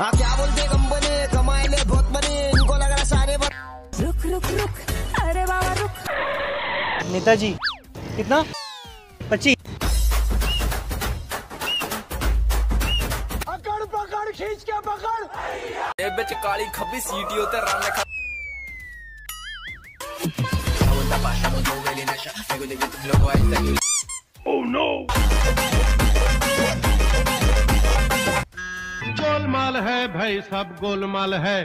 हाँ क्या बोलते कंपनी कमाए ने बहुत बनी इनको लग रहा सारे बन... रुक रुक रुक। अरे बाबा रुक। नेताजी कितना? पच्चीस। पकड़ पकड़ खींच के पकड़। बेच काली खबी सीटी होते राम ने Oh no! गोलमाल है भाई सब गोलमाल है।